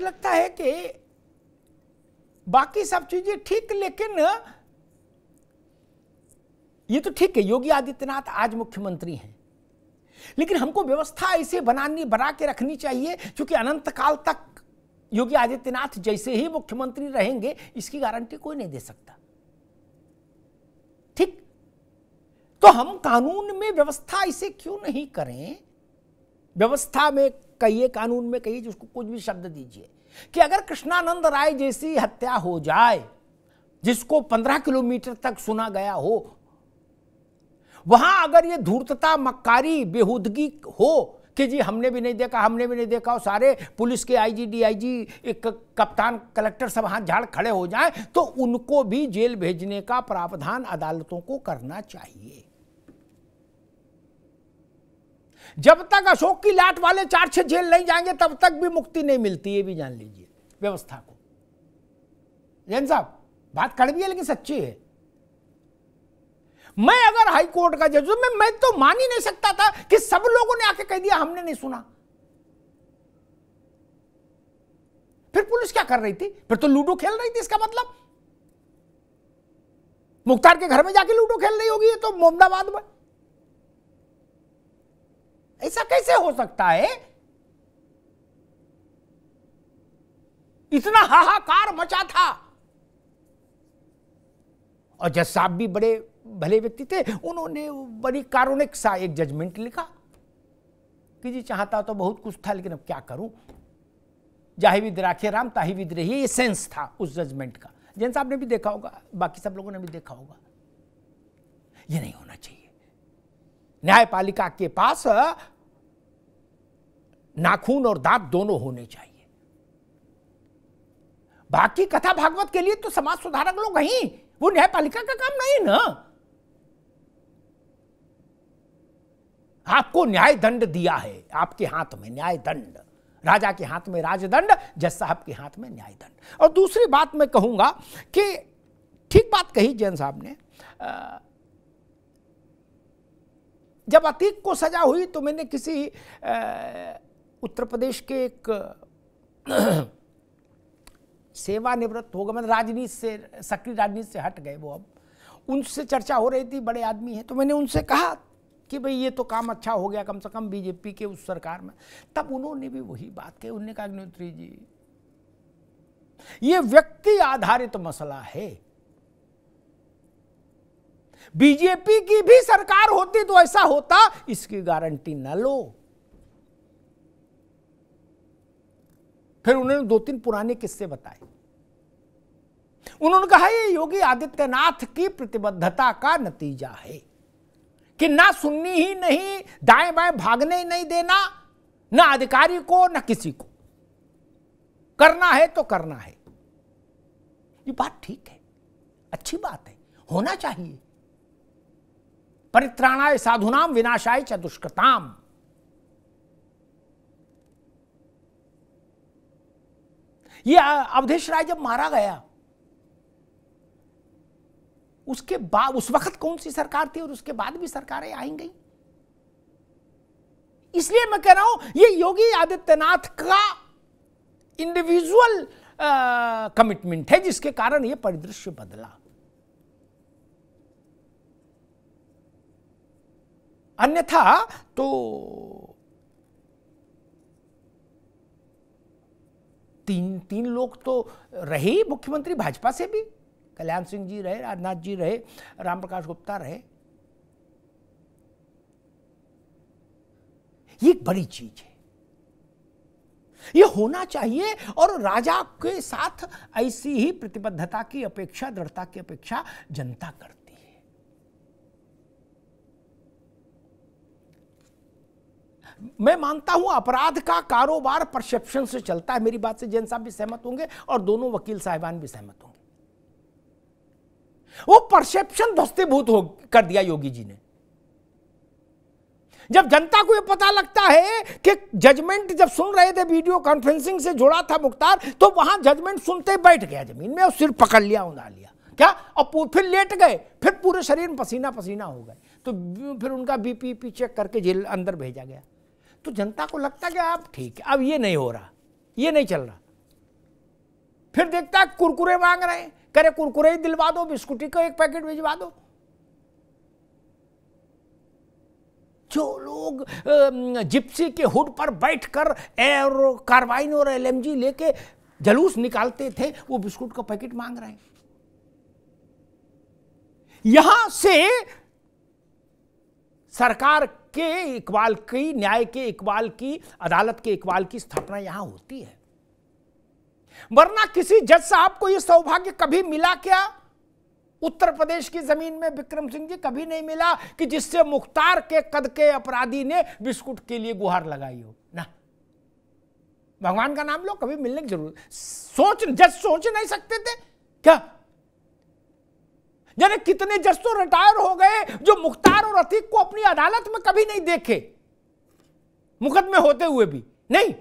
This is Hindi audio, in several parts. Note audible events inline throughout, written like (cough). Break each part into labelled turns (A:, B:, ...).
A: मुझे लगता है कि बाकी सब चीज़ें ठीक, लेकिन ये तो ठीक है, योगी आदित्यनाथ आज मुख्यमंत्री हैं। लेकिन हमको व्यवस्था ऐसे बनानी, बना के रखनी चाहिए, क्योंकि अनंत काल तक योगी आदित्यनाथ जैसे ही मुख्यमंत्री रहेंगे, इसकी गारंटी कोई नहीं दे सकता। ठीक? तो हम कानून में व्यवस्था इसे क्यों नहीं करें? व्यवस्था में कहिए कानून में, कहिए जिसको कुछ भी शब्द दीजिए, कि अगर कृष्णानंद राय जैसी हत्या हो जाए, जिसको पंद्रह किलोमीटर तक सुना गया हो, वहाँ अगर ये धूर्तता मक्कारी बेहूदगी हो, कि जी हमने भी नहीं देखा, हमने भी नहीं देखा, और सारे पुलिस के आईजी, डीआईजी, एक कप्तान कलेक्टर सब हाथ झाड़ खड़े हो जाएँ तो उनको भी जेल भेजने का प्रावधान अदालतों को करना चाहिए। जब तक अशोक की लाट वाले चार छह जेल नहीं जाएँगे, तब तक भी मुक्ति नहीं मिलती, ये भी जान लीजिए, व्यवस्था को। जैन साहब, बात कड़वी है, लेकिन सच्ची है। मैं अगर हाई कोर्ट का जज मैं मैं तो मान ही नहीं सकता था कि सब लोगों ने आके कह दिया, हमने नहीं सुना। फिर पुलिस क्या कर रही थी? फिर तो लूडो खेल रही थी, इसका मतलब? मुख्तार के घर में जाके लूडो खेल रही होगी, ये तो मोमदाबाद में। ऐसा कैसे हो सकता है? इतना हाहाकार मचा था। और जज साहब भी बड़े भले व्यक्ति थे, उन्होंने बड़ी कारुणिक सा एक जजमेंट लिखा कि जी चाहता तो बहुत कुछ था, लेकिन अब क्या करूँ? जाहि विद राखे राम ताही विद रही ये सेंस था उस जजमेंट का। जैन साहब ने भी देखा होगा, बाकी सब लोगों ने भी देखा होगा। ये नहीं होना चाहिए। न्यायपालिका के पास नाखून और दांत दोनों होने चाहिए। बाकी कथा भागवत के लिए तो समाज सुधारक लोग ही। वो न्यायपालिका का काम नहीं ना? आपको न्याय दंड दिया है। आपके हाथ में न्याय दंड राजा के हाथ में राजदंड, जज साहब के हाथ में न्याय दंड और दूसरी बात मैं कहूँगा कि ठीक बात कही जैन साहब ने जब अतीक को सजा हुई तो मैंने किसी उत्तर प्रदेश के एक, (clears throat) सेवानिवृत्त होगा मतलब राजनीति से, सक्रिय राजनीति से हट गए वो अब। उनसे चर्चा हो रही थी, बड़े आदमी हैं। तो मैंने उनसे कहा कि भाई, ये तो काम अच्छा हो गया कम से कम बीजेपी के उस सरकार में। तब उन्होंने भी वही बात कही। उन्होंने कहा, अग्निहोत्री जी, ये व्यक्ति आधारित तो मसला है। बीजेपी की भी सरकार होती तो ऐसा होता, इसकी गारंटी न लो। फिर उन्होंने दो तीन पुराने किस्से बताए। उन्होंने कहा, ये योगी आदित्यनाथ की प्रतिबद्धता का नतीजा है कि ना सुननी ही नहीं, दाएँ बाएँ भागने ही नहीं देना, ना अधिकारी को, ना किसी को। करना है तो करना है। ये बात ठीक है, अच्छी बात है, होना चाहिए। परित्राणाय साधुनाम विनाशाय च ये अवधेश राय जब मारा गया, उसके बाद उस वक्त कौन सी सरकार थी और उसके बाद भी सरकारें आई गई? इसलिए मैं कह रहा हूँ, ये योगी आदित्यनाथ का इंडिविजुअल कमिटमेंट है, जिसके कारण ये परिदृश्य बदला। अन्यथा तो तीन तीन लोग तो रहे ही, मुख्यमंत्री भाजपा से भी। कल्याण सिंह जी रहे, राजनाथ जी रहे, रामप्रकाश गुप्ता रहे। ये एक बड़ी चीज़ है। ये होना चाहिए और राजा के साथ ऐसी ही प्रतिबद्धता की अपेक्षा, दृढ़ता की अपेक्षा जनता करती है मैं मानता हूँ अपराध का कारोबार परसेप्शन से चलता है। मेरी बात से जैन साहब भी सहमत होंगे और दोनों वकील साहिबान भी सहमत होंगे। वो परसेप्शन ध्वस्तीभूत हो, कर दिया योगी जी ने। जब जनता को यह पता लगता है कि जजमेंट जब सुन रहे थे वीडियो कॉन्फ्रेंसिंग से जुड़ा था मुख्तार तो वहाँ जजमेंट सुनते बैठ गया ज़मीन में और सिर पकड़ लिया, उड़ा लिया। क्या? और फिर लेट गए, फिर पूरे शरीर में पसीना पसीना हो गए। तो फिर उनका बीपी पी चेक करके जेल अंदर भेजा गया। तो जनता को लगता कि आप ठीक है, अब ये नहीं हो रहा, ये नहीं चल रहा। फिर देखता है कुरकुरे मांग रहे हैं करे कुरकुरे ही दिलवा दो, बिस्कुटी का एक पैकेट भिजवा दो। जो लोग जिप्सी के हुड पर बैठकर एयर कार्बाइन और एलएमजी लेके जलूस निकालते थे, वो बिस्कुट का पैकेट मांग रहे हैं। यहाँ से सरकार के इकबाल की, न्याय के इकबाल की, अदालत के इकबाल की स्थापना यहाँ होती है। वरना किसी जज साहब को यह सौभाग्य कभी मिला क्या? उत्तर प्रदेश की ज़मीन में विक्रम सिंह जी कभी नहीं मिला कि जिससे मुख्तार के कद के अपराधी ने बिस्कुट के लिए गुहार लगाई हो। ना। भगवान का नाम लो कभी मिलने की ज़रूरत, सोच, जज सोच नहीं सकते थे। क्या? यानी कितने जज तो रिटायर हो गए जो मुख्तार और अतीक को अपनी अदालत में कभी नहीं देखे। मुकदमे होते हुए भी। नहीं।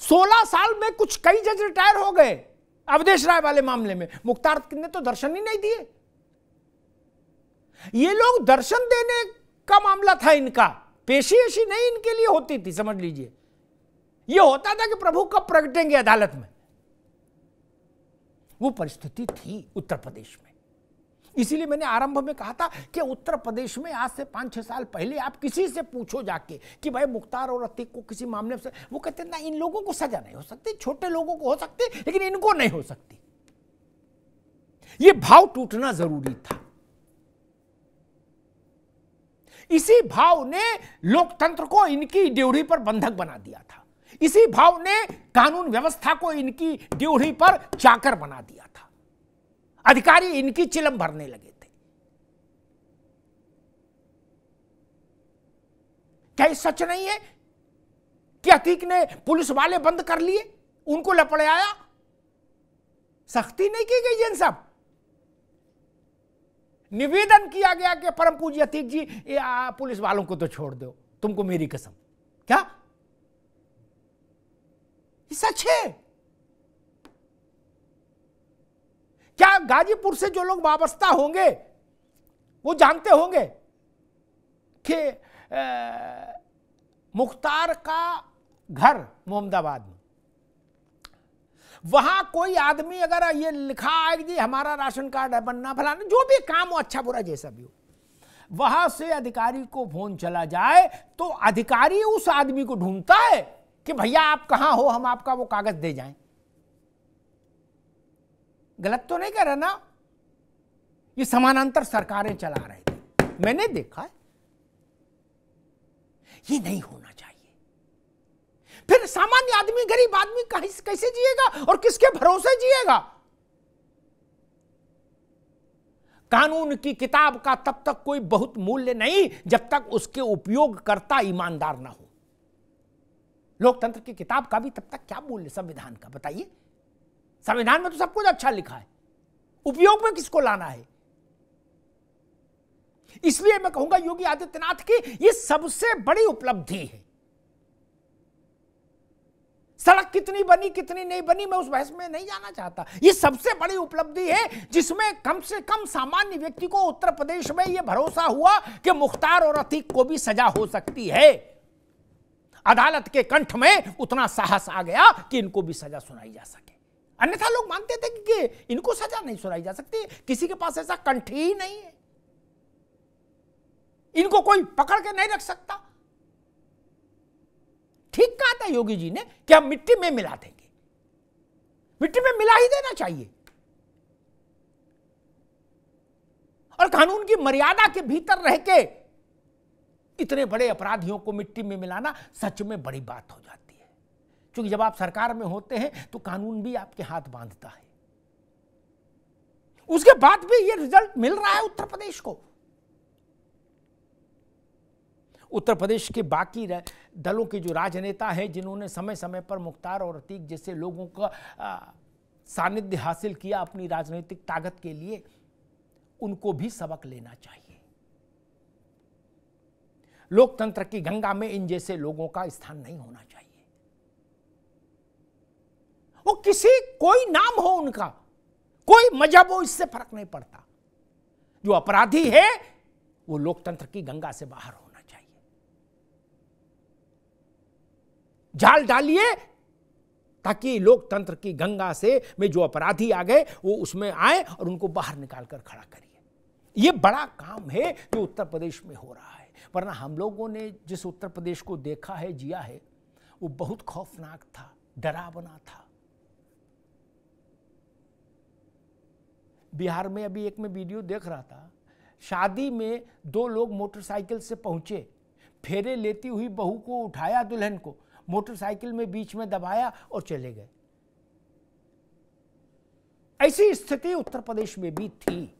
A: सोलह साल में कुछ कई जज रिटायर हो गए अवधेश राय वाले मामले में। मुख्तार ने तो दर्शन ही नहीं दिए। ये लोग दर्शन देने का मामला था इनका। पेशी ऐसी नहीं इनके लिए होती थी, समझ लीजिए। ये होता था कि प्रभु कब प्रगटेंगे अदालत में। वो परिस्थिति थी उत्तर प्रदेश में। इसीलिए मैंने आरंभ में कहा था कि उत्तर प्रदेश में आज से पाँच छह साल पहले आप किसी से पूछो जाके कि भाई मुख्तार और अतीक को किसी मामले से, वो कहते ना, इन लोगों को सजा नहीं हो सकती, छोटे लोगों को हो सकती, लेकिन इनको नहीं हो सकती। ये भाव टूटना ज़रूरी था। इसी भाव ने लोकतंत्र को इनकी ड्योढ़ी पर बंधक बना दिया था। इसी भाव ने कानून व्यवस्था को इनकी ड्यूढ़ी पर चाकर बना दिया था। अधिकारी इनकी चिलम भरने लगे थे। क्या ये सच नहीं है कि अतीक ने पुलिस वाले बंद कर लिए? उनको लपड़े आया? सख्ती नहीं की गई जन साहब? निवेदन किया गया कि परम पूज्य अतीक जी पुलिस वालों को तो छोड़ दो। तुमको मेरी कसम। क्या? सच है? क्या गाजीपुर से जो लोग वाबस्ता होंगे, वो जानते होंगे कि मुख्तार का घर मोहम्मदाबाद में? वहाँ कोई आदमी अगर ये लिखा है कि हमारा राशन कार्ड है, बनना फलाना, जो भी काम हो अच्छा बुरा जैसा भी हो, वहाँ से अधिकारी को फ़ोन चला जाए तो अधिकारी उस आदमी को ढूंढता है कि भैया आप कहाँ हो, हम आपका वो कागज़ दे जाएँ। गलत तो नहीं कह रहा ना। ये समानांतर सरकारें चला रहे थे। मैंने देखा है। ये नहीं होना चाहिए। फिर सामान्य आदमी, गरीब आदमी कैसे जिएगा और किसके भरोसे जिएगा? कानून की किताब का तब तक कोई बहुत मूल्य नहीं जब तक उसके उपयोगकर्ता ईमानदार ना हो। लोकतंत्र की किताब का भी तब तक क्या मूल्य? संविधान का, बताइए। संविधान में तो सब कुछ अच्छा लिखा है। उपयोग में किसको लाना है? इसलिए मैं कहूँगा, योगी आदित्यनाथ की यह सबसे बड़ी उपलब्धि है। सड़क कितनी बनी, कितनी नहीं बनी, मैं उस बहस में नहीं जाना चाहता। ये सबसे बड़ी उपलब्धि है, जिसमें कम से कम सामान्य व्यक्ति को उत्तर प्रदेश में यह भरोसा हुआ कि मुख्तार और अतीक को भी सजा हो सकती है। अदालत के कंठ में उतना साहस आ गया कि इनको भी सजा सुनाई जा सके। अन्यथा लोग मानते थे कि इनको सजा नहीं सुनाई जा सकती। किसी के पास ऐसा कंठ ही नहीं है। इनको कोई पकड़ के नहीं रख सकता। ठीक कहा था योगी जी ने कि हम मिट्टी में मिला देंगे। मिट्टी में मिला ही देना चाहिए। और कानून की मर्यादा के भीतर रह के इतने बड़े अपराधियों को मिट्टी में मिलाना सच में बड़ी बात हो जाती है। क्योंकि जब आप सरकार में होते हैं तो कानून भी आपके हाथ बांधता है। उसके बाद भी ये रिज़ल्ट मिल रहा है उत्तर प्रदेश को। उत्तर प्रदेश के बाकी दलों के जो राजनेता हैं, जिन्होंने समय समय पर मुख्तार और अतीक जैसे लोगों का सानिध्य हासिल किया अपनी राजनीतिक ताकत के लिए, उनको भी सबक लेना चाहिए। लोकतंत्र की गंगा में इन जैसे लोगों का स्थान नहीं होना चाहिए। वो किसी, कोई नाम हो उनका, कोई मज़हब हो, इससे फ़र्क नहीं पड़ता। जो अपराधी है, वो लोकतंत्र की गंगा से बाहर होना चाहिए। जाल डालिए, ताकि लोकतंत्र की गंगा से में जो अपराधी आ गए, वो उसमें आए और उनको बाहर निकाल कर खड़ा करिए। ये बड़ा काम है जो उत्तर प्रदेश में हो रहा है वरना हम लोगों ने जिस उत्तर प्रदेश को देखा है, जिया है, वो बहुत खौफनाक था डरावना था। बिहार में अभी एक मैं वीडियो देख रहा था, शादी में दो लोग मोटरसाइकिल से पहुँचे, फेरे लेती हुई बहू को उठाया, दुल्हन को, मोटरसाइकिल में बीच में दबाया और चले गए। ऐसी स्थिति उत्तर प्रदेश में भी थी।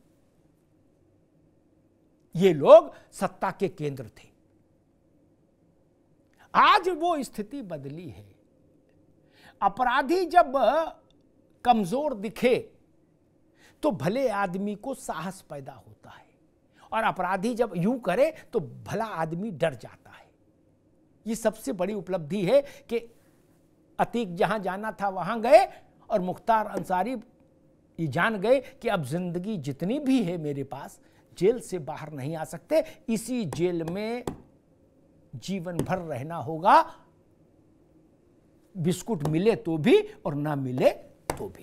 A: ये लोग सत्ता के केंद्र थे। आज वो स्थिति बदली है। अपराधी जब कमज़ोर दिखे तो भले आदमी को साहस पैदा होता है, और अपराधी जब यूँ करे तो भला आदमी डर जाता है। ये सबसे बड़ी उपलब्धि है कि अतीक जहाँ जाना था, वहाँ गए, और मुख्तार अंसारी ये जान गए कि अब ज़िंदगी जितनी भी है मेरे पास जेल से बाहर नहीं आ सकते। इसी जेल में जीवन भर रहना होगा। बिस्कुट मिले तो भी और ना मिले तो भी।